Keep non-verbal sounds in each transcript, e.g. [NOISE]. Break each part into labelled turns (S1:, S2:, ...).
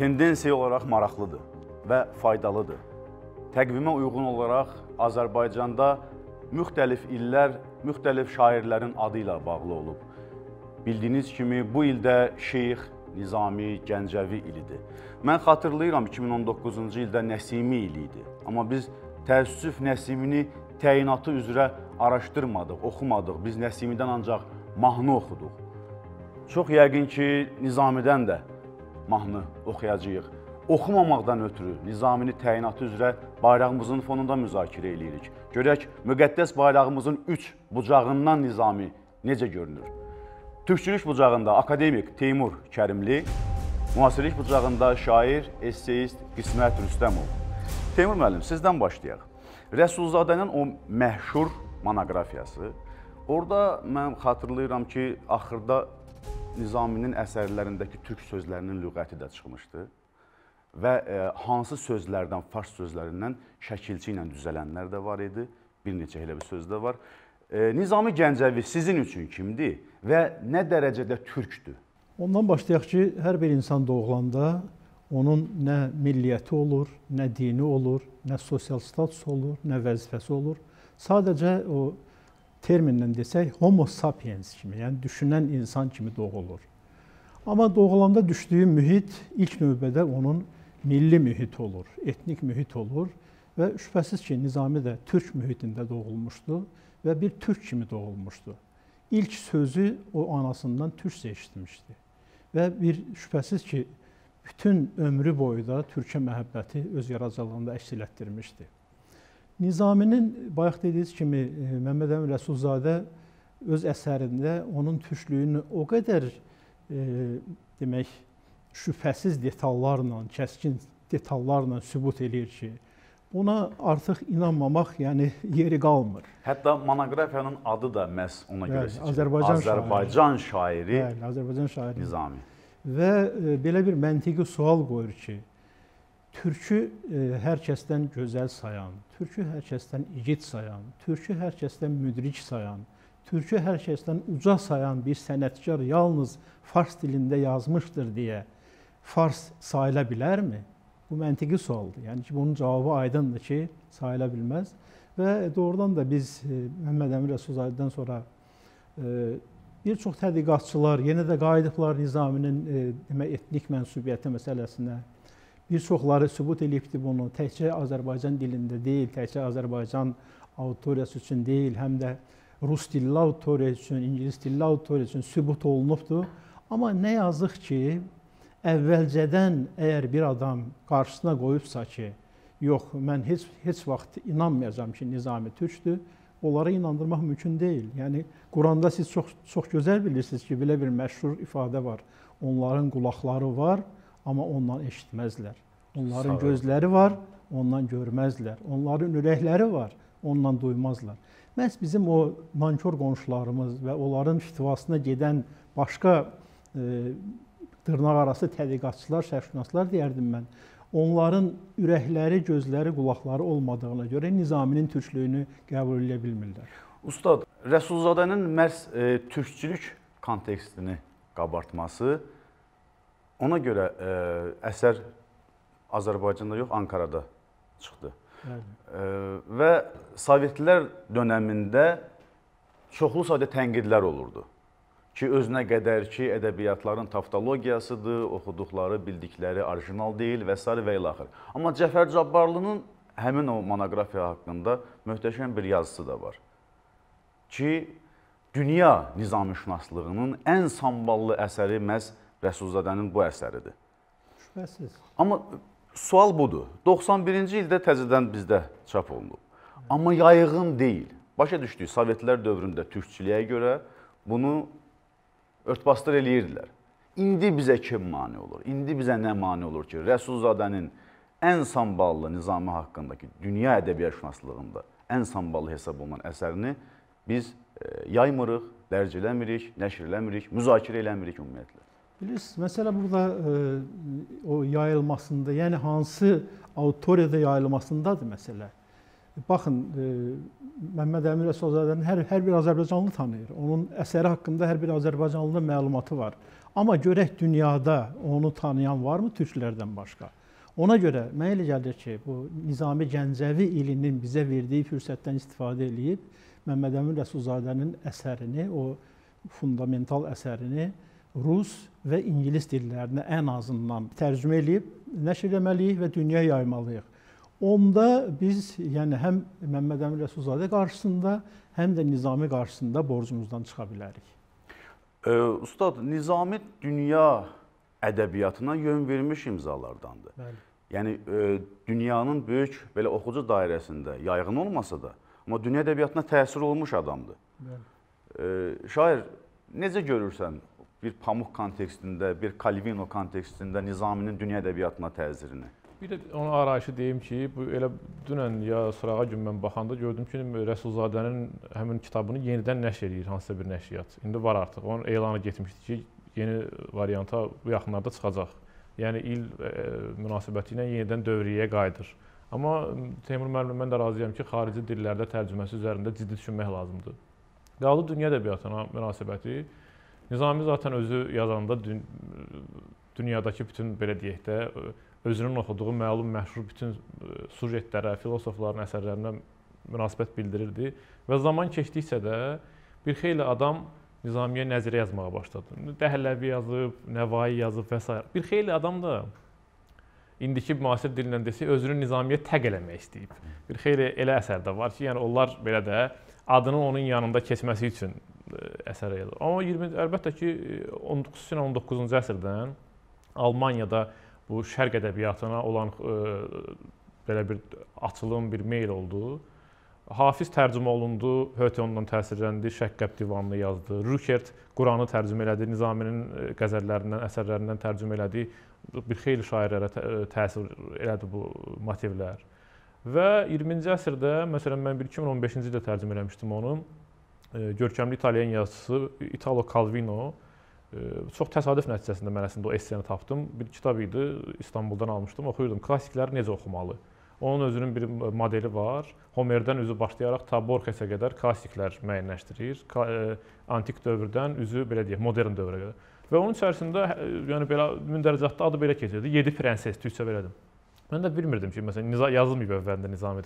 S1: tendensiya olaraq maraqlıdır və faydalıdır. Təqvimə uyğun olaraq Azərbaycanda müxtəlif illər müxtəlif şairlərin adı ilə bağlı olub. Bildiyiniz kimi bu ildə Şeyx Nizami Gəncəvi ilidir. Mən xatırlayıram 2019-cu ildə Nəsimi ili idi. Amma biz təəssüf Nəsimini təyinatı üzrə araşdırmadıq, oxumadıq. Biz Nəsimidən ancaq mahnı oxuduq. Çox yəqin ki, Nizamidən də mahnı oxuyacağıq. Oxumamaqdan ötürü Nizamini təyinatı üzrə bayrağımızın fonunda müzakirə eləyirik. Görək müqəddəs bayrağımızın 3 bucağından Nizami necə görünür? Türkçülük bucağında akademik Teymur Kərimli, müasirlik bucağında şair, esseyist Qismət Rüstəmov. Teymur müəllim, sizdən başlayaq. Rəsulzadənin o məşhur monoqrafiyası, orada mən xatırlayıram ki, axırda Nizaminin əsərlərindəki türk sözlərinin lüğəti də çıxmışdı və e, hansı sözlərdən, fars sözlərindən şəkilçi ilə düzələnlər də var idi. Bir neçə elə bir söz də var. E, Nizami Gəncəvi sizin üçün kimdir və nə dərəcədə türkdür?
S2: Ondan başlayaq ki, hər bir insan doğulanda onun nə milliyyəti olur, nə dini olur, nə sosial statusu olur, nə vəzifəsi olur. Sadəcə o terminlə desək, homo sapiens kimi, yəni düşünən insan kimi doğulur. Amma doğulanda düşdüyü mühit ilk növbədə onun milli mühit olur, etnik mühit olur və şübhəsiz ki, Nizami də türk mühitində doğulmuşdu və bir türk kimi doğulmuşdu. İlk sözü o anasından türkcə eşitmişdi. Və bir şübhəsiz ki, bütün ömrü boyu da türkə məhəbbəti öz yaradıcılığında əks etdirmişdi. Nizaminin bayaq dediyiniz kimi e, Məmməd Əmin Rəsulzadə öz əsərində onun türklüyünü o qədər e, demək şübhəsiz detallarla, kəskin detallarla sübut eləyir ki, buna artıq inanmamaq, yəni yeri qalmır.
S1: Hətta monoqrafiyanın adı da məhz ona görə
S2: seçilib. Azərbaycan,
S1: Azərbaycan şairi. şairi
S2: Bəli, Azərbaycan şairi
S1: Nizami.
S2: Və e, belə bir məntiqi sual qoyur ki, türkü e, hər kəsdən gözəl sayan, türkü hər kəsdən igid sayan, türkü hər kəsdən müdrik sayan, türkü hər kəsdən uca sayan bir sənətkar yalnız fars dilində yazmışdır deyə fars sayıla bilərmi? Bu məntiqi sualdır. Yəni ki, bunun cavabı aydındır ki, sayıla bilməz və doğrudan da biz e, Məhəmməd Əmin Rəsulzadədən sonra e, bir çox tədqiqatçılar yenə də qayıdıblar Nizaminin demək etnik mənsubiyyəti məsələsinə Bir çoxları sübut eləyibdi bunu. Təkcə Azərbaycan dilində deyil, təkcə Azərbaycan auditoriyası üçün deyil, həm də rus dilli auditoriya üçün, ingilis dilli auditoriya üçün sübut olunubdu. Amma nə yazıq ki, əvvəlcədən əgər bir adam qarşısına qoyubsa ki, yox, mən heç heç vaxt inanmayacağam ki, Nizami türkdür, onlara inandırmaq mümkün deyil. Yəni Quranda siz çox çox gözəl bilirsiniz ki, belə bir məşhur ifadə var. Onların qulaqları var, amma ondan eşitməzlər. Onların gözləri var, ondan görməzlər. Onların ürəkləri var, ondan duymazlar. Məhz bizim o nankor qonşularımız və onların fitvasına gedən başqa e, dırnaq arası tədqiqatçılar, şərhşünaslar deyərdim mən. Onların ürəkləri, gözləri, qulaqları olmadığına görə Nizaminin türklüyünü qəbul edə bilmirlər.
S1: Ustad, Rəsulzadənin məhz e, türkçülük kontekstini qabartması Ona görə ə, e, əsər Azərbaycanda yox, Ankarada çıxdı. Bəli. Ə, e, və Sovetlər dövründə çoxlu sayda tənqidlər olurdu ki, özünə qədər ki, ədəbiyyatların taftologiyasıdır, oxuduqları, bildikləri orijinal deyil və s. və ilaxır. Amma Cəfər Cabbarlının həmin o monoqrafiya haqqında möhtəşəm bir yazısı da var. Ki, dünya nizamşünaslığının ən samballı əsəri məhz Rəsulzadənin bu əsəridir.
S2: Şübhəsiz.
S1: Amma sual budur. 91-ci ildə təzədən bizdə çap olunub. Amma yayığın deyil. Başa düşdük, Sovetlər dövründə türkçiliyə görə bunu örtbasdır eləyirdilər. İndi bizə kim mane olur? İndi bizə nə mane olur ki, Rəsulzadənin ən samballı nizamı haqqındakı dünya ədəbiyyatşünaslığında ən samballı hesab olunan əsərini biz e, yaymırıq, dərc eləmirik, nəşr eləmirik, müzakirə eləmirik ümumiyyətlə.
S2: Bilirsiniz, məsələ burada e, o yayılmasında, yəni hansı auditoriyada yayılmasındadır məsələ. baxın, e, Məmməd Əmin Rəsulzadənin hər hər bir azərbaycanlı tanıyır. Onun əsəri haqqında hər bir azərbaycanlının məlumatı var. Amma görək dünyada onu tanıyan varmı türklərdən başqa? Ona görə mənə elə gəlir ki, bu Nizami Gəncəvi ilinin bizə verdiyi fürsətdən istifadə eləyib Məmməd Əmin Rəsulzadənin əsərini, o fundamental əsərini rus və ingilis dillərinə ən azından tərcümə edib nəşr etməliyik və dünyaya yaymalıyıq. Onda biz yəni həm Məmməd Əmin Rəsulzadə qarşısında, həm də Nizami qarşısında borcumuzdan çıxa bilərik.
S1: E, Ustad, Nizami dünya ədəbiyyatına yön vermiş imzalardandır. Bəli. Yəni e, dünyanın böyük belə oxucu dairəsində yayğın olmasa da, amma dünya ədəbiyyatına təsir olmuş adamdır. Bəli. E, şair necə görürsən bir Pamuk kontekstində, bir Kalvino kontekstində Nizaminin dünya ədəbiyyatına təsirini?
S3: Bir də onun arayışı deyim ki, bu elə dünən ya sırağa gün mən baxanda gördüm ki, Rəsulzadənin həmin kitabını yenidən nəşr edir hansısa bir nəşriyyat. İndi var artıq. Onun elanı getmişdi ki, yeni varianta bu yaxınlarda çıxacaq. Yəni il e, münasibəti ilə yenidən dövriyyəyə qayıdır. Amma Teymur müəllim mən də razıyam ki, xarici dillərdə tərcüməsi üzərində ciddi düşünmək lazımdır. Qaldı dünya ədəbiyyatına münasibəti. Nizami zaten özü yazanda dün, dünyadakı bütün belə deyək də özünün oxuduğu məlum məşhur bütün sujetlərə, filosofların əsərlərinə münasibət bildirirdi və zaman keçdikcə də bir xeyli adam Nizamiyə nəzirə yazmağa başladı. Dəhləvi yazıb, Nəvai yazıb və s. Bir xeyli adam da indiki müasir dillə desək özünü Nizamiyə təq eləmək istəyib. Bir xeyli elə əsər də var ki, yəni onlar belə də adının onun yanında keçməsi üçün əsər yazır. Amma 20 əlbəttə ki 19 xüsusən 19-cu əsrdən Almaniyada bu şərq ədəbiyyatına olan ə, belə bir açılım, bir meyl oldu. Hafiz tərcümə olundu, Höte ondan təsirləndi, Şəqqəb divanını yazdı. Rükert Quranı tərcümə elədi, Nizaminin qəzəllərindən, əsərlərindən tərcümə elədi. Bir xeyli şairlərə təsir elədi bu motivlər. Və 20-ci əsrdə, məsələn mən 2015-ci ildə tərcümə eləmişdim onu görkəmli italyan yazıçısı Italo Calvino çox təsadüf nəticəsində mən əslində o esseni tapdım. Bir kitab idi, İstanbuldan almışdım, oxuyurdum. Klassikləri necə oxumalı. Onun özünün bir modeli var. Homerdən üzü başlayaraq ta Borxesə qədər klassiklər müəyyənləşdirir. Antik dövrdən üzü belə deyək, modern dövrə qədər. Və onun içərisində yəni belə mündəricatda adı belə keçirdi. 7 prenses türkçə belədim. Mən də bilmirdim ki, məsələn, niza yazılmayıb əvvəlində Nizami.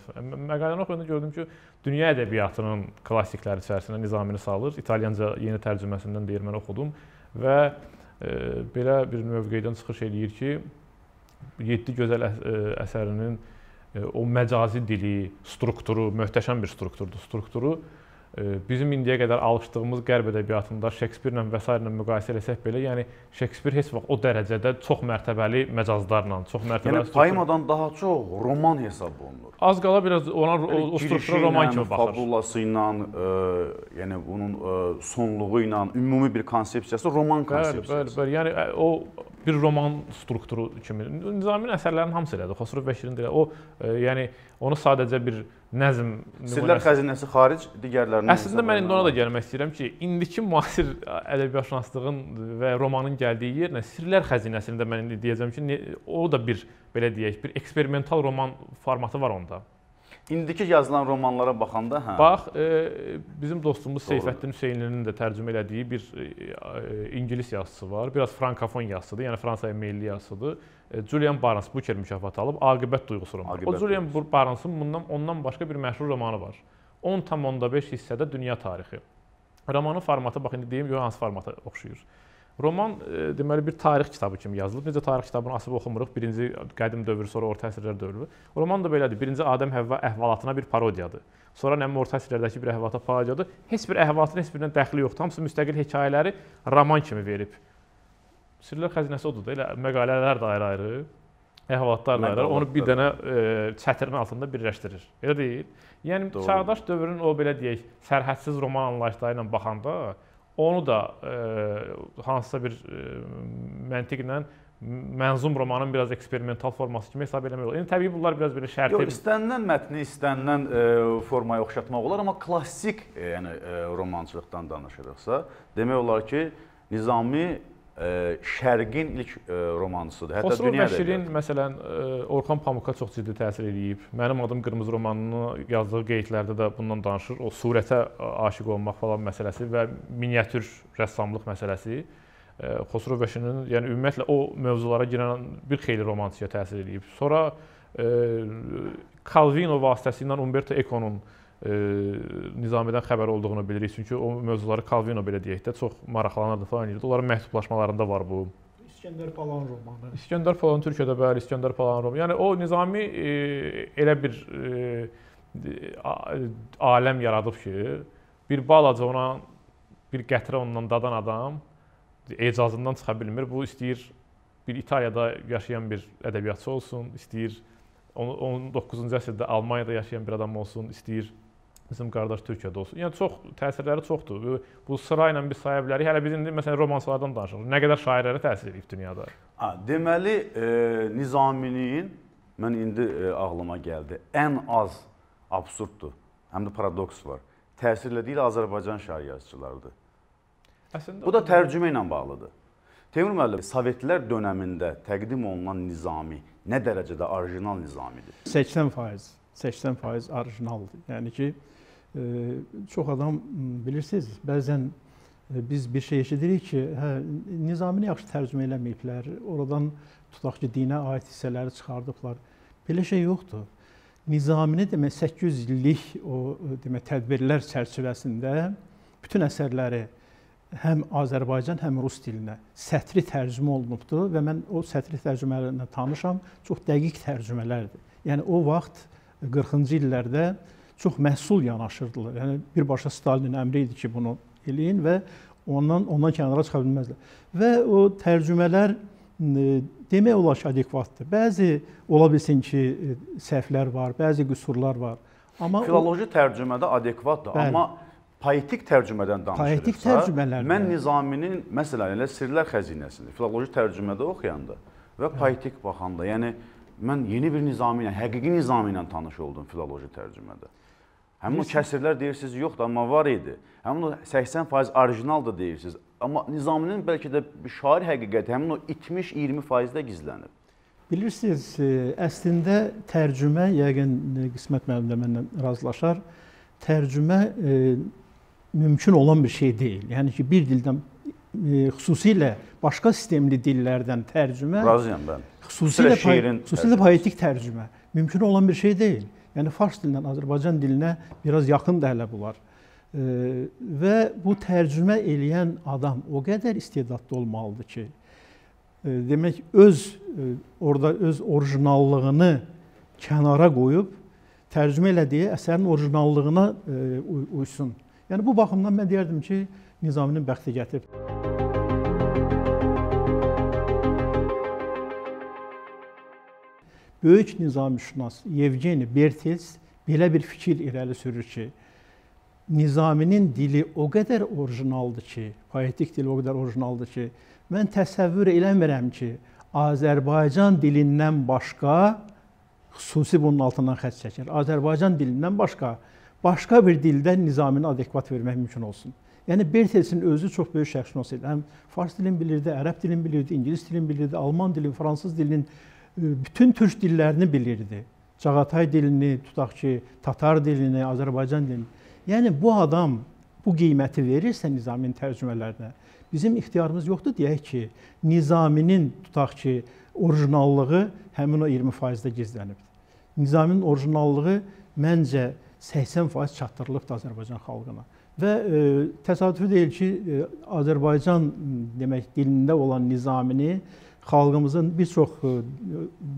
S3: Məqaləni oxuyanda gördüm ki, dünya ədəbiyyatının klassikləri içərisinə Nizamini salır. İtalyanca yeni tərcüməsindən deyir mən oxudum və e, belə bir mövqedən çıxış eləyir ki, 7 gözəl e, əsərinin e, o məcazi dili, strukturu, möhtəşəm bir strukturdur. Strukturu bizim indiyə qədər alışdığımız qərb ədəbiyyatında Şekspirlə və s. ilə müqayisə etsək belə, yəni Şekspir heç vaxt o dərəcədə çox mərtəbəli məcazlarla, çox mərtəbəli
S1: Yəni poemadan daha çox roman hesab olunur.
S3: Az qala biraz ona o, o struktura roman kimi baxır.
S1: Fabulası ilə, ə, e, yəni bunun ə, e, sonluğu ilə ümumi bir konsepsiyası roman konsepsiyası.
S3: Bəli, bəli, bəli. Yəni o bir roman strukturu kimi. Nizaminin əsərlərinin hamısı elədir. Xosrov Bəşirin də o, ə, yəni onu sadəcə bir nəzm
S1: Sirlər xəzinəsi xaric digərlərindən
S3: Əslində mən indi ona da gəlmək istəyirəm ki, indiki müasir ədəbiyyatşünaslığın və romanın gəldiyi yerlə Sirlər xəzinəsini də mən indi deyəcəm ki, o da bir belə deyək, bir eksperimental roman formatı var onda.
S1: İndiki yazılan romanlara baxanda, hə.
S3: Bax, e, bizim dostumuz Doğru. Seyfəddin Hüseynlinin də tərcümə elədiyi bir e, e, ingilis yazısı var. Biraz frankofon yazısıdır, yəni Fransaya meylli yazısıdır. E, Julian Barnes Booker mükafatı alıb Aqibət duyğusu romanı. Aqibət o Julian. Barnes'ın bundan ondan başqa bir məşhur romanı var. 10.5 hissədə dünya tarixi. Romanın formatı bax indi deyim, yox hansı formata oxşuyur. Roman e, deməli bir tarix kitabı kimi yazılıb. Necə tarix kitabını asıb oxumuruq. Birinci qədim dövr, sonra orta əsrlər dövrü. Roman da belədir. Birinci Adəm-Həvva əhvalatına bir parodiyadır. Sonra nə orta əsrlərdəki bir əhvalata parodiyadır. Heç bir əhvalatın heç birindən dəxli yoxdur. Hamısı müstəqil hekayələri roman kimi verib. Sirlər xəzinəsi odur da, elə məqalələr də ayrı-ayrı, əhvalatlar da ayrı. Onu bir dənə e, çətirin altında birləşdirir. Elə deyil? Yəni Doğru. çağdaş dövrün o belə deyək, sərhədsiz roman anlayışları ilə baxanda onu da e, hansısa bir e, məntiqlə mənzum romanın biraz eksperimental forması kimi hesab eləmək olar. Yəni təbii bunlar biraz belə şərti.
S1: Yox, istənilən mətni istənilən e, formaya oxşatmaq olar, amma klassik e, yəni e, romançılıqdan danışırıqsa, demək olar ki, Nizami Şərqin ilk romansıdır. Hətta
S3: Xosrov Bəşirin məsələn Orxan Pamuka çox ciddi təsir eləyib. Mənim adım Qırmızı romanını yazdığı qeydlərdə də bundan danışır. O surətə aşiq olmaq falan məsələsi və miniatür rəssamlıq məsələsi. Xosrov Bəşirin yəni ümumiyyətlə o mövzulara girən bir xeyli romantikaya təsir eləyib. Sonra Calvino vasitəsilə Umberto Eco'nun Nizamidən xəbər olduğunu bilirik. Çünki o mövzuları Calvino belə deyək də çox maraqlanırdı falan edirdi. Onların məktublaşmalarında var bu.
S2: İskəndər Palan romanı.
S3: İskəndər Palan Türkiyədə bəli, İskəndər Palan romanı. Yəni o Nizami e, elə bir e, aləm yaradıb ki, bir balaca ona bir qətrə ondan dadan adam ecazından çıxa bilmir. Bu istəyir bir İtaliyada yaşayan bir ədəbiyyatçı olsun, istəyir 19-cu əsrdə Almaniyada yaşayan bir adam olsun, istəyir bizim qardaş Türkiyədə olsun. Yəni çox təsirləri çoxdur. Bu, bu sıra ilə biz saya bilərik. Hələ biz indi məsələn romanslardan danışırıq. Nə qədər şairlərə təsir edib dünyada?
S1: Ha, deməli, e, Nizaminin mən indi e, ağlıma gəldi. Ən az absurddur. Həm də paradoks var. Təsir elədiyi Azərbaycan şair yazıçılarıdır. Əslində bu da tərcümə ilə bağlıdır. Teymur müəllim, Sovetlər dövründə təqdim olunan Nizami nə dərəcədə orijinal Nizamidir?
S2: 80%, 80% orijinaldır. Yəni ki, çox adam bilirsiniz, bəzən biz bir şey eşidirik ki, hə Nizamini yaxşı tərcümə eləməyiblər. Oradan tutaq ki, dinə aid hissələri çıxardıblar. Belə şey yoxdur. Nizamini demək 800 illik o demək tədbirlər çərçivəsində bütün əsərləri həm Azərbaycan, həm rus dilinə sətri tərcümə olunubdu və mən o sətri tərcümələrlə tanışam. Çox dəqiq tərcümələrdir. Yəni o vaxt 40-cı illərdə çox məhsul yanaşırdılar. Yəni birbaşa Stalinin əmri idi ki, bunu eləyin və ondan ondan kənara çıxa bilməzlər. Və o tərcümələr demək olar ki, adekvatdır. Bəzi ola bilsin ki, səhvlər var, bəzi qüsurlar var.
S1: Amma filoloji o, tərcümədə adekvatdır, bəli. amma poetik tərcümədən danışırıqsa,
S2: poetik tərcümələr
S1: mən Nizaminin məsələn elə Sirlər xəzinəsini filoloji tərcümədə oxuyanda və poetik baxanda, yəni mən yeni bir Nizami ilə, həqiqi Nizami ilə tanış oldum filoloji tərcümədə. Həmin o kəsirlər deyirsiniz, yoxdur, amma var idi. Həmin o 80% orijinaldır deyirsiniz. Amma Nizaminin bəlkə də şair həqiqəti həmin o itmiş 20%də gizlənib.
S2: Bilirsiniz, e, əslində tərcümə yəqin e, qismət müəllim də məndən razılaşar. Tərcümə e, mümkün olan bir şey deyil. Yəni ki, bir dildən e, xüsusilə başqa sistemli dillərdən tərcümə
S1: Razıyam mən.
S2: Xüsusilə şeirin xüsusilə poetik tərcümə mümkün olan bir şey deyil. Yəni fars dilindən Azərbaycan dilinə biraz yaxın da hələ bunlar. E, və bu tərcümə eləyən adam o qədər istedadlı olmalıdır ki, e, demək öz e, orada öz orijinallığını kənara qoyub tərcümə elədiyi əsərin orijinallığına e, uysun. Yəni bu baxımdan mən deyərdim ki, Nizaminin bəxti gətirib. Böyük nizamşünas Yevgeni Bertels belə bir fikir irəli sürür ki, Nizaminin dili o qədər orijinaldır ki, poetik dili o qədər orijinaldır ki, mən təsəvvür eləmirəm ki, Azərbaycan dilindən başqa xüsusi bunun altından xətt çəkir. Azərbaycan dilindən başqa başqa bir dildə Nizamini adekvat vermək mümkün olsun. Yəni Bertelsin özü çox böyük şəxsiyyət idi. Həm fars dilini bilirdi, ərəb dilini bilirdi, ingilis dilini bilirdi, alman dilini, fransız dilinin bütün türk dillərini bilirdi. Çağatay dilini, tutaq ki, tatar dilini, Azərbaycan dilini. Yəni bu adam bu qiyməti verirsə Nizaminin tərcümələrinə, bizim ixtiyarımız yoxdur deyək ki, Nizaminin tutaq ki, orijinallığı həmin o 20%-də gizlənibdir. Nizaminin orijinallığı məncə 80% çatdırılıbdır Azərbaycan xalqına. Və e, təsadüfi deyil ki, e, Azərbaycan demək dilində olan Nizamini xalqımızın bir çox e,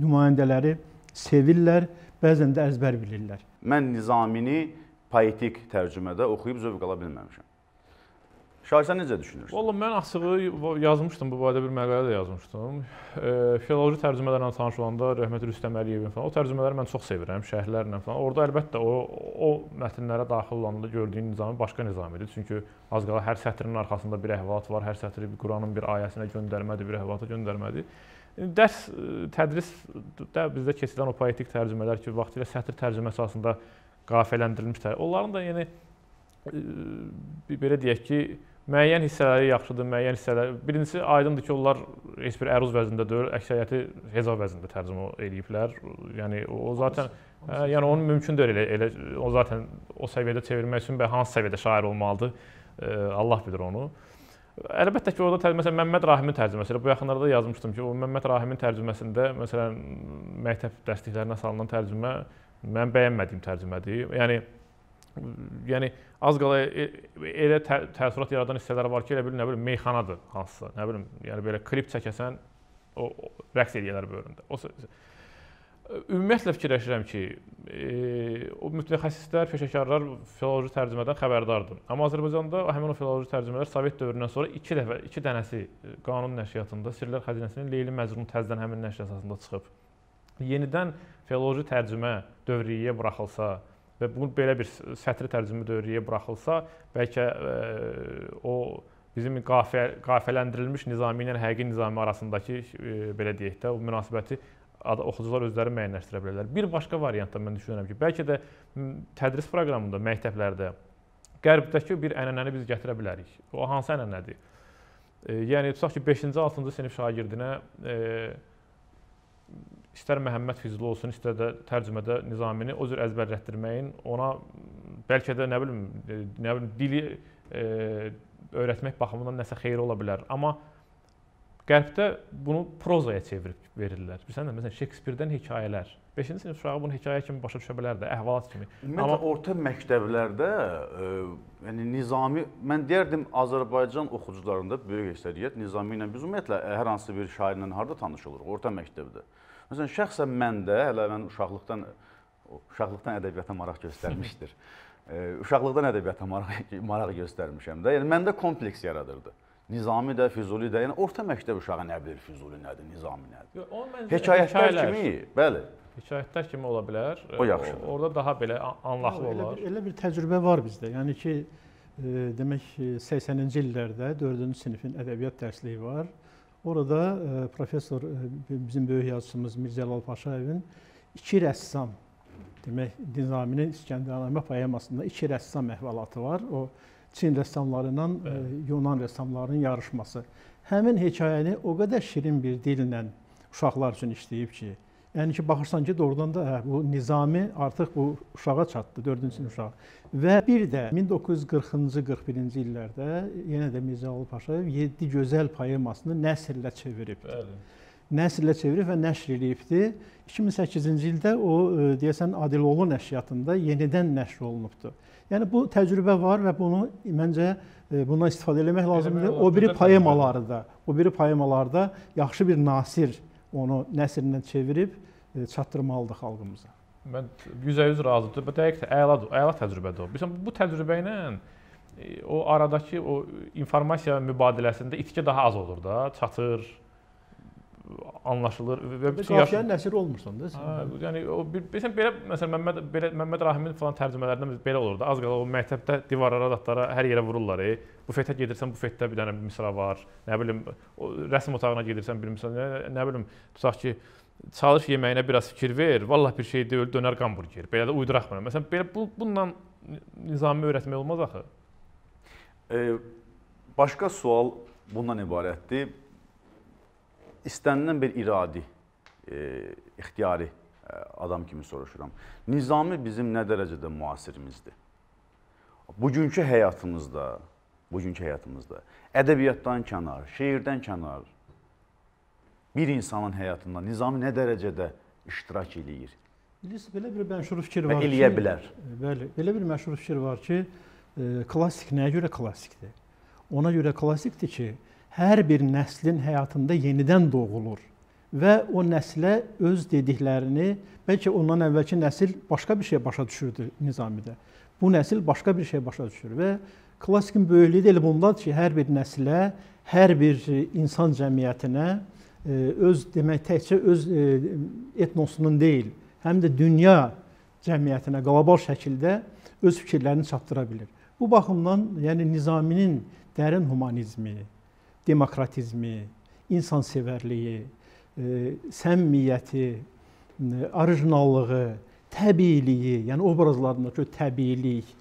S2: nümayəndələri sevirlər, bəzən də əzbər bilirlər.
S1: Mən Nizamini poetik tərcümədə oxuyub zövq ala bilməmişəm. Şahsən necə düşünürsən?
S3: Valla mən açığı yazmışdım, bu barədə bir məqalə də yazmışdım. E, filoloji tərcümələrlə tanış olanda Rəhmət Rüstəm Əliyevin falan o tərcümələri mən çox sevirəm, şərhlərlə falan. Orda əlbəttə o o mətnlərə daxil olanda gördüyün nizami başqa nizamidir. Çünki az qala hər sətrinin arxasında bir əhvalat var, hər sətri bir Quranın bir ayəsinə göndərmədir, bir əhvalata göndərmədir. Dərs tədrisdə bizdə keçirilən o poetik tərcümələr ki, vaxtilə sətr tərcüməsi əsasında qafiyələndirilmişlər. Onların da yəni belə deyək ki, müəyyən hissələri yaxşıdır, müəyyən hissələri. Birincisi aydındır ki, onlar heç bir əruz vəznində deyil, əksəriyyəti heza vəznində tərcümə ediblər. Yəni o zaten hə, yəni onun mümkün deyil elə elə o zaten o səviyyədə çevirmək üçün bə hansı səviyyədə şair olmalıdır? Allah bilir onu. Əlbəttə ki, orada məsələn Məmməd Rahimin tərcüməsi. Bu yaxınlarda yazmışdım ki, o Məmməd Rahimin tərcüməsində məsələn məktəb dərsliklərinə salınan tərcümə mən bəyənmədiyim tərcümədir. Yəni yəni az qala e, elə tə təəssürat yaradan hissələr var ki, elə bil nə bilim meyxanadır hansısa. Nə bilim, yəni belə klip çəkəsən o, o rəqs eləyirlər böyründə. O ümumiyyətlə fikirləşirəm ki, e, o mütəxəssislər, peşəkarlar filoloji tərcümədən xəbərdardır. Amma Azərbaycanda həmin o filoloji tərcümələr Sovet dövründən sonra 2 dəfə, 2 dənəsi qanun nəşriyyatında Sirlər Xəzinəsinin Leyli Məcnun təzədən həmin nəşr əsasında çıxıb. Yenidən filoloji tərcümə dövriyyəyə buraxılsa və bu belə bir sətri tərcümə dövriyyəyə buraxılsa, bəlkə ə, e, o bizim qafiyə, qafiyələndirilmiş nizami ilə həqiqi nizami arasındakı ə, belə deyək də o münasibəti oxucular özləri müəyyənləşdirə bilərlər. Bir başqa variantda mən düşünürəm ki, bəlkə də tədris proqramında, məktəblərdə qərbdəki bir ənənəni biz gətirə bilərik. O hansı ənənədir? E, yəni tutaq ki, 5-ci, 6-cı sinif şagirdinə e, istər Məhəmməd Füzuli olsun, istər də tərcümədə Nizamini o cür əzbərlətdirməyin ona bəlkə də nə bilim, e, nə bilim dili e, öyrətmək baxımından nəsə xeyri ola bilər. Amma Qərbdə bunu prozaya çevirib verirlər. Bilirsən, məsələn, Şekspirdən hekayələr. 5-ci sinif uşağı bunu hekayə kimi başa düşə bilər də, əhvalat kimi.
S1: Ümumiyyətlə Amma orta məktəblərdə, e, yəni Nizami, mən deyərdim Azərbaycan oxucularında böyük əksəriyyət Nizami ilə biz ümumiyyətlə hər hansı bir şairlə harda tanış oluruq? Orta məktəbdə. Məsələn, şəxsən məndə hələ mən uşaqlıqdan uşaqlıqdan ədəbiyyata maraq göstərmişdir. [LAUGHS] e, uşaqlıqdan ədəbiyyata maraq maraq göstərmişəm də. Yəni məndə kompleks yaradırdı. Nizami də, Füzuli də, yəni orta məktəb uşağı nə bilir Füzuli nədir, Nizami nədir? Hekayətlər hekayələr, kimi, bəli.
S3: Hekayətlər kimi ola bilər.
S1: O yaxşıdır.
S3: Orada daha belə anlaqlı
S2: olar.
S3: Elə
S2: bir, elə bir təcrübə var bizdə. Yəni ki, e, demək 80-ci illərdə 4-cü sinifin ədəbiyyat dərsliyi var. Orada e, professor e, bizim böyük yazıçımız Mirzəlal Paşayevin iki rəssam demək Nizaminin İskəndərnamə poemasında iki rəssam əhvalatı var. O Çin rəssamlarından e, Yunan rəssamlarının yarışması. Həmin hekayəni o qədər şirin bir dillə uşaqlar üçün işləyib ki, yəni ki, baxırsan ki, doğrudan da hə, bu Nizami artıq bu uşağa çatdı, 4-cü sinif uşağı. Və bir də 1940-cı, 41-ci illərdə yenə də Mirzə Əli Paşayev 7 gözəl poemasını nəsrlə çevirib. Bəli. Nəsrlə çevirib və nəşr edibdi. 2008-ci ildə o e, deyəsən Adiloğlu nəşriyyatında yenidən nəşr olunubdu. Yəni bu təcrübə var və bunu məncə e, bundan istifadə etmək lazımdır. O biri poemalarda, o biri poemalarda yaxşı bir nasir onu nəsrindən çevirib e, çatdırmalıdır xalqımıza.
S3: Mən 100% razıdır. Dəqiq əladır, əla təcrübədir o. Bilirsən bu təcrübə ilə e, o aradakı o informasiya mübadiləsində itki daha az olur da, çatır, anlaşılır
S2: və bütün qafiyyənin əsiri olmursan da sən.
S3: Hə, yəni o bir bilirsən belə məsələn Məmməd belə Məmməd Rahimin falan tərcümələrindən belə olurdu. Az qala o məktəbdə divarlara, datlara hər yerə vururlar. E. Bufetə gedirsən, bufetdə bir dənə bir misra var. Nə bilim, o rəsm otağına gedirsən bir misra. Nə, nə bilim, tutaq ki, çalış yeməyinə biraz fikir ver. Vallah bir şey deyil, dönər hamburger. Belə də uyduraq mənə. Məsələn, belə bu bununla nizami öyrətmək olmaz axı.
S1: E, başqa sual bundan ibarətdir istənilən bir iradi, e, ixtiyari e, adam kimi soruşuram. Nizami bizim nə dərəcədə müasirimizdir? Bugünkü həyatımızda, bugünkü həyatımızda ədəbiyyatdan kənar, şeirdən kənar bir insanın həyatında Nizami nə dərəcədə iştirak eləyir?
S2: Bilirsiniz, belə bir məşhur fikir var
S1: ki, eləyə bilər.
S2: Bəli, belə bir məşhur fikir var ki, e, klassik nəyə görə klassikdir? Ona görə klassikdir ki, hər bir nəslin həyatında yenidən doğulur və o nəslə öz dediklərini, bəlkə ondan əvvəlki nəsil başqa bir şey başa düşürdü Nizamidə. Bu nəsil başqa bir şey başa düşür və klassikin böyüklüyü də elə bundadır ki, hər bir nəslə, hər bir insan cəmiyyətinə e, öz demək təkcə öz e, etnosunun deyil, həm də dünya cəmiyyətinə qlobal şəkildə öz fikirlərini çatdıra bilir. Bu baxımdan, yəni Nizaminin dərin humanizmi, demokratizmi, insansevərliyi, e, səmimiyyəti, e, orijinallığı, təbiiliyi, yəni obrazlarındakı təbiilik,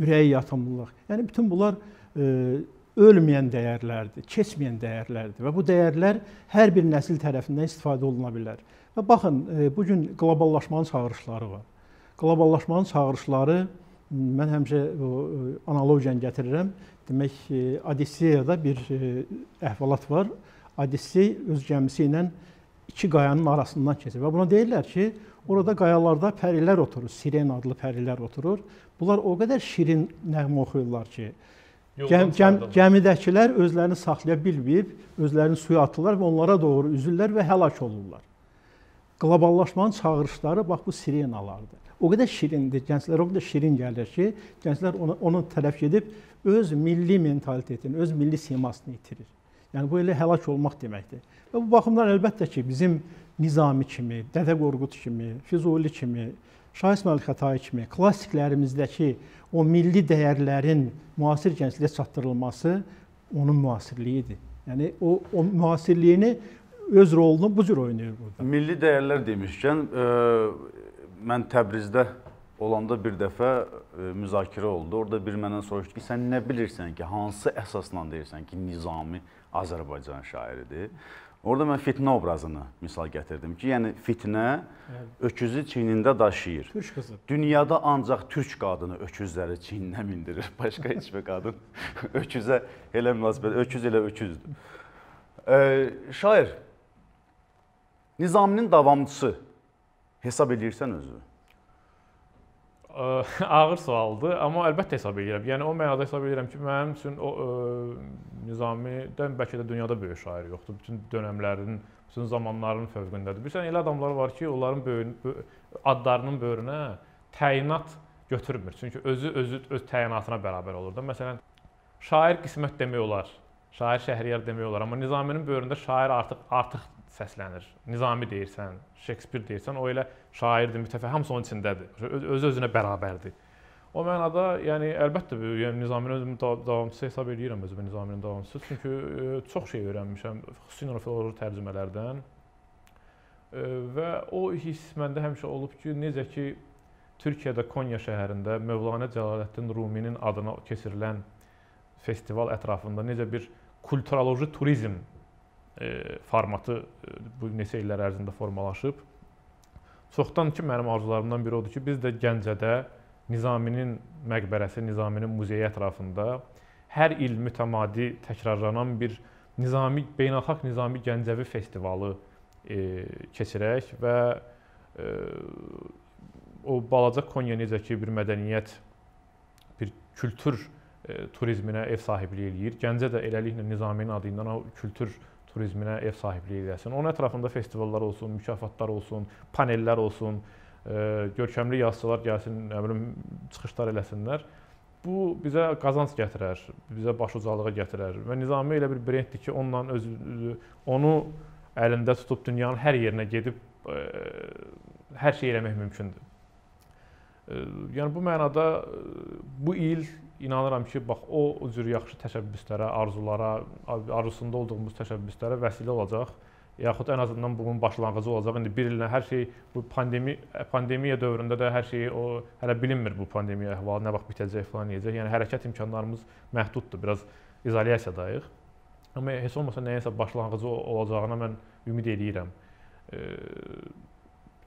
S2: ürək yatımlılıq. Yəni bütün bunlar e, ölməyən dəyərlərdir, keçməyən dəyərlərdir və bu dəyərlər hər bir nəsil tərəfindən istifadə oluna bilər. Və baxın, bu gün qloballaşmanın çağırışları var. Qloballaşmanın çağırışları mən həmişə o e, analogiyanı gətirirəm. Demək, Odisseyada bir əhvalat var. Odissey öz gəmisi ilə iki qayanın arasından keçir və buna deyirlər ki, orada qayalarda pərilər oturur, Siren adlı pərilər oturur. Bunlar o qədər şirin nəğmə oxuyurlar ki, Gəm, gəm, gəmidəkilər özlərini saxlaya bilməyib, özlərini suya atırlar və onlara doğru üzürlər və həlak olurlar. Qloballaşmanın çağırışları bax bu sirenalardır. O qədər şirindir, gənclər o qədər şirin gəlir ki, gənclər ona ona tərəf gedib öz milli mentalitetini, öz milli simasını itirir. Yəni bu elə həlak olmaq deməkdir. Və bu baxımdan əlbəttə ki, bizim Nizami kimi, Dədə Qorqud kimi, Füzuli kimi, Şah İsmail Xətai kimi klassiklərimizdəki o milli dəyərlərin müasir gəncliyə çatdırılması onun müasirliyidir. Yəni o o müasirliyini öz rolunu bu cür oynayır burada.
S1: Milli dəyərlər demişkən, e, mən Təbrizdə olanda bir dəfə e, müzakirə oldu. Orada bir məndən soruşdu ki, sən nə bilirsən ki, hansı əsasla deyirsən ki, Nizami Azərbaycan şairidir? Orada mən fitnə obrazını misal gətirdim ki, yəni fitnə öküzü çiynində daşıyır.
S2: Türk qızı.
S1: Dünyada ancaq türk qadını öküzləri çiyninə mindirir. [LAUGHS] Başqa heç bir qadın öküzə elə münasibət, öküz elə öküzdür. E, şair Nizaminin davamçısı hesab edirsən özü? [LAUGHS]
S3: ağır sualdır, amma əlbəttə hesab edirəm. Yəni o mənada hesab edirəm ki, mənim üçün o ə, Nizamidən bəlkə də dünyada böyük şair yoxdur. Bütün dövrlərin, bütün zamanların fövqündədir. Bilirsən, elə adamlar var ki, onların böyün, adlarının böyrünə təyinat götürmür. Çünki özü özü öz təyinatına bərabər olur da. Məsələn, şair qismət demək olar. Şair Şəhriyar demək olar, amma Nizaminin böyründə şair artıq artıq səslənir. Nizami deyirsən, Şekspir deyirsən, o elə şairdir, mütəfəkkir, hamısı onun içindədir. Öz özünə bərabərdir. O mənada, yəni əlbəttə yəni Nizamini özümü davamçısı hesab edirəm özümü Nizaminin davamçısı. Çünki ə, e, çox şey öyrənmişəm, xüsusilə filoloji tərcümələrdən. Ə, e, və o hiss məndə həmişə olub ki, necə ki Türkiyədə Konya şəhərində Mövlana Cəlaləddin Ruminin adına keçirilən festival ətrafında necə bir kulturoloji turizm formatı e, bu neçə illər ərzində formalaşıb. Çoxdan ki mənim arzularımdan biri odur ki, biz də Gəncədə Nizaminin məqbərəsi, Nizaminin muzeyi ətrafında hər il mütəmadi təkrarlanan bir Nizami Beynəlxalq Nizami Gəncəvi festivalı e, keçirək və e, o balaca Konya necə ki bir mədəniyyət, bir kültür e, turizminə ev sahibliyi eləyir. Gəncə də eləliklə Nizaminin adı ilə o kültür turizminə ev sahibliyi edəsin. Onun ətrafında festivallar olsun, mükafatlar olsun, panellər olsun, e, görkəmli yazıçılar gəlsin, nə bilim, çıxışlar eləsinlər. Bu bizə qazanc gətirər, bizə başucalığı gətirər və Nizami elə bir brenddir ki, onunla öz onu əlində tutub dünyanın hər yerinə gedib ə, e, hər şey eləmək mümkündür. E, yəni bu mənada bu il inanıram ki, bax o cür yaxşı təşəbbüslərə, arzulara, arzusunda olduğumuz təşəbbüslərə vəsilə olacaq. Yaxud ən azından bunun başlanğıcı olacaq. İndi bir illə hər şey bu pandemi pandemiya dövründə də hər şey o hələ bilinmir bu pandemiya əhvalı nə vaxt bitəcək falan necə. Yəni hərəkət imkanlarımız məhduddur. Biraz izolyasiyadayıq. Amma heç olmasa nəyəsə başlanğıcı olacağına mən ümid eləyirəm. E,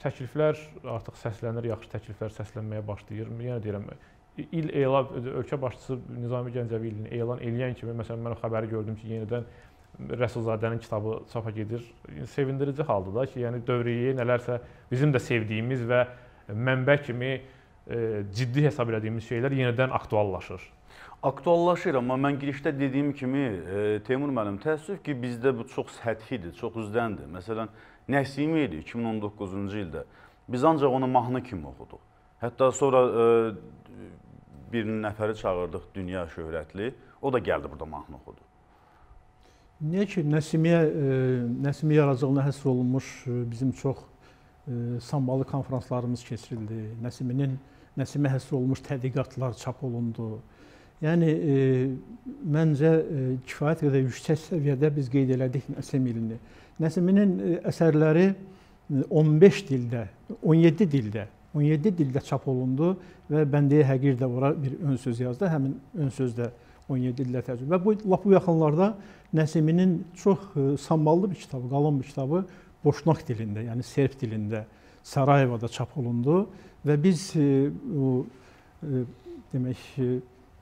S3: təkliflər artıq səslənir, yaxşı təkliflər səslənməyə başlayır. Yenə deyirəm, il elan ölkə başçısı Nizami Gəncəvi ilini elan eləyən kimi məsələn mən o xəbəri gördüm ki, yenidən Rəsulzadənin kitabı çapa gedir. Sevindirici haldır da ki, yəni dövriyyə nələrsə bizim də sevdiyimiz və mənbə kimi e, ciddi hesab etdiyimiz şeylər yenidən aktuallaşır.
S1: Aktuallaşır, amma mən girişdə dediyim kimi e, Teymur müəllim, təəssüf ki, bizdə bu çox səthidir, çox üzdəndir. Məsələn, Nəsimi idi 2019-cu ildə. Biz ancaq onu mahnı kimi oxuduq. Hətta sonra e, bir nəfəri çağırdıq dünya şöhrətli. O da gəldi burada mahnı oxudu.
S2: Niyə ki, Nəsimiyə e, Nəsimi yaradıcılığına həsr olunmuş e, bizim çox e, sambalı konfranslarımız keçirildi. Nəsiminin Nəsimə həsr olunmuş tədqiqatlar çap olundu. Yəni məncə kifayət qədər yüksək səviyyədə biz qeyd elədik Nəsim ilini. Nəsiminin əsərləri 15 dildə, 17 dildə 17 dildə çap olundu və Bəndiyə Həqir də ora bir ön söz yazdı. Həmin ön söz də 17 dildə tərcümə. Və bu lap bu yaxınlarda Nəsiminin çox e, samballı bir kitabı, qalın bir kitabı Boşnaq dilində, yəni serb dilində Sarayevoda çap olundu və biz e, o e, demək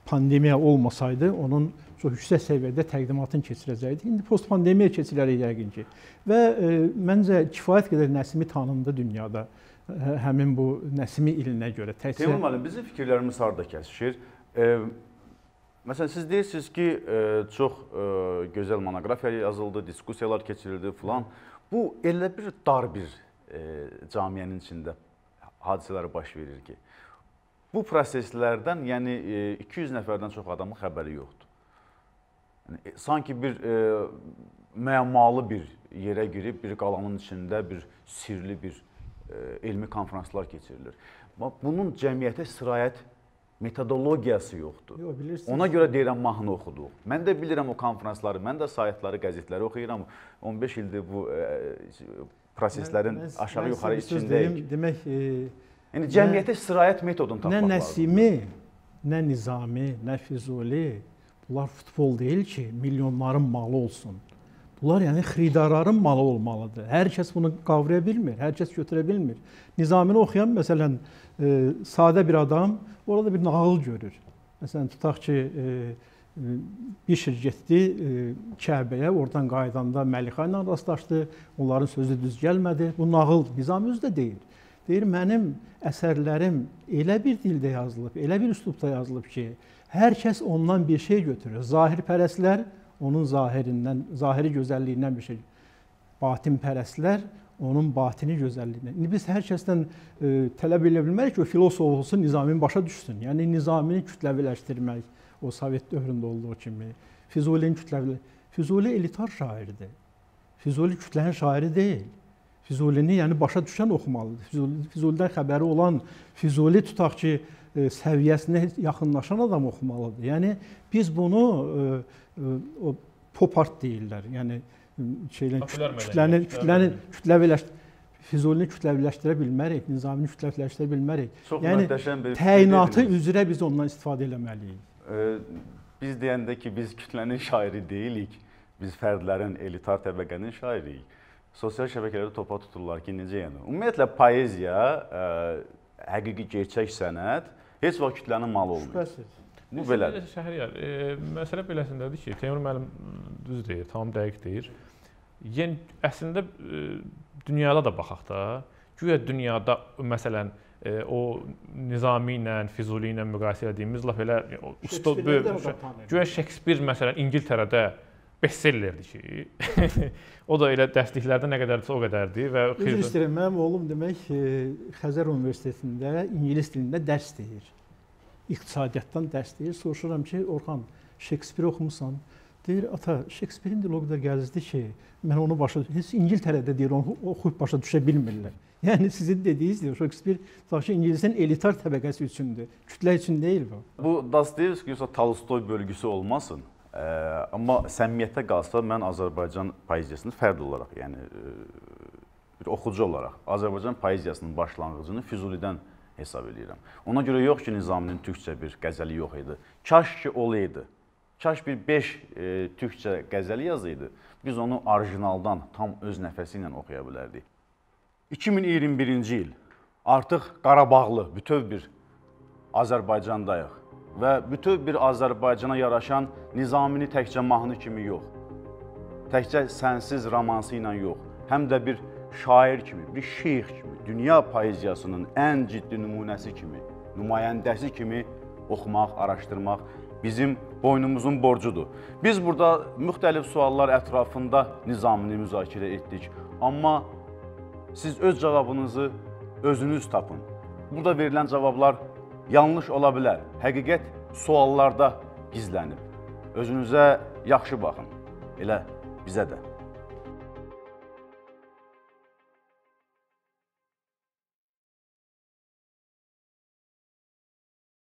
S2: pandemiya olmasaydı onun çox yüksək səviyyədə təqdimatını keçirəcəkdik. İndi post pandemiya keçilərik yəqin ki. Və e, məncə kifayət qədər Nəsimi tanındı dünyada hə, həmin bu Nəsimi ilinə görə.
S1: Təkcə Teymur müəllim, bizim fikirlərimiz harda kəsişir? E, Məsələn, siz deyirsiniz ki, e, çox e, gözəl monoqrafiya yazıldı, diskussiyalar keçirildi filan. Bu elə bir dar bir e, cəmiyyənin içində hadisələr baş verir ki, bu proseslərdən, yəni 200 nəfərdən çox adamın xəbəri yoxdur. Yəni sanki bir e, müəmmalı bir yerə girib bir qalanın içində bir sirli bir e, elmi konfranslar keçirilir. Bunun cəmiyyətə sirayət metodologiyası yoxdur.
S2: Yox, bilirsiniz.
S1: Ona görə deyirəm mahnı oxuduq. Mən də bilirəm o konfransları, mən də saytları, qəzetləri oxuyuram. 15 ildir bu ə, e, proseslərin mən, mən, aşağı yuxarı içindəyik.
S2: Demək, e,
S1: yəni cəmiyyətə sirayət metodunu tapmaq
S2: lazımdır. Nə Nəsimi, nə Nizami, nə Füzuli bunlar futbol deyil ki, milyonların malı olsun. Bunlar yəni xiridarların malı olmalıdır. Hər kəs bunu qavraya bilmir, hər kəs götürə bilmir. Nizamini oxuyan məsələn e, sadə bir adam orada bir nağıl görür. Məsələn tutaq ki, e, e Bişir getdi e, Kəbəyə, oradan qayıdanda Məlikə ilə rastlaşdı. Onların sözü düz gəlmədi. Bu nağıl Nizami özü də deyir. Deyir mənim əsərlərim elə bir dildə yazılıb, elə bir üslubda yazılıb ki, hər kəs ondan bir şey götürür. Zahirpərəstlər onun zahirindən, zahiri gözəlliyindən bir şey. Batinpərəstlər onun batini gözəlliyindən. İndi biz hər kəsdən e, tələb edə bilmərik ki, o filosof olsun, Nizamini başa düşsün. Yəni Nizamini kütləviləşdirmək, o Sovet dövründə olduğu kimi, Füzulini kütləvi Füzuli elitar şairdir. Füzuli kütlənin şairi deyil. Füzulini yəni başa düşən oxumalıdır. Füzuli, Füzulidən xəbəri olan, Füzuli tutaq ki, səviyyəsinə yaxınlaşan adam oxumalıdır. Yəni biz bunu e, e, o pop art deyirlər. Yəni şeylə kütləni kütləni kütləviləş Füzulini kütləviləşdirə bilmərik, Nizamini kütləviləşdirə bilmərik.
S1: Çox yəni
S2: təyinatı üzrə biz ondan istifadə etməliyik.
S1: E, biz deyəndə ki, biz kütlənin şairi deyilik, biz fərdlərin, elitar təbəqənin şairiyik. Sosial şəbəkələrdə topa tuturlar ki, necə yəni? Ümumiyyətlə poeziya, ə, həqiqi gerçək sənət heç vaxt kütlənin malı olmur.
S2: Şübhəsiz.
S3: Bu belədir. Şəhriyar, e, məsələ beləsindədir ki, Teymur müəllim düz deyir, tam dəqiq deyir. Yəni əslində e, dünyada da baxaq da, güya dünyada məsələn e, o Nizami ilə, Füzuli ilə müqayisə etdiyimiz laf elə usta güya Şekspir məsələn İngiltərədə bestsellerdir ki, [LAUGHS] o da elə dərsliklərdə nə qədərdirsə o qədərdir və
S2: Üzr istəyirəm, mənim oğlum demək e, Xəzər Universitetində ingilis dilində dərs deyir iqtisadiyyatdan dərs deyir. Soruşuram ki, Orxan, Şekspir oxumusan? Deyir, ata, Şekspirin dili o qədər gəlizdi ki, mən onu başa heç İngiltərədə deyir, onu oxuyub başa düşə bilmirlər. [LAUGHS] Yəni sizin dediyiniz deyir, Şekspir sadəcə ingilisin elitar təbəqəsi üçündür. Kütlə üçün deyil bu.
S1: Bu Dostoyevski yoxsa Tolstoy bölgüsü olmasın. Amma səmimiyyətə qalsa mən Azərbaycan poeziyasını fərd olaraq, yəni ə, bir oxucu olaraq Azərbaycan poeziyasının başlanğıcını Füzulidən hesab edirəm. Ona görə yox ki, Nizaminin türkcə bir qəzəli yox idi. Kaş ki olaydı. Kaş bir 5 e, türkcə qəzəli yazıydı. Biz onu orijinaldan tam öz nəfəsi ilə oxuya bilərdik. 2021-ci il artıq Qarabağlı bütöv bir Azərbaycandayıq və bütöv bir Azərbaycana yaraşan Nizamini təkcə mahnı kimi yox, təkcə sənsiz romansı ilə yox, həm də bir şair kimi, bir şeyx kimi, dünya poeziyasının ən ciddi nümunəsi kimi, nümayəndəsi kimi oxumaq, araşdırmaq bizim boynumuzun borcudur. Biz burada müxtəlif suallar ətrafında nizamını müzakirə etdik. Amma siz öz cavabınızı özünüz tapın. Burada verilən cavablar yanlış ola bilər. Həqiqət suallarda gizlənib. Özünüzə yaxşı baxın. Elə bizə də.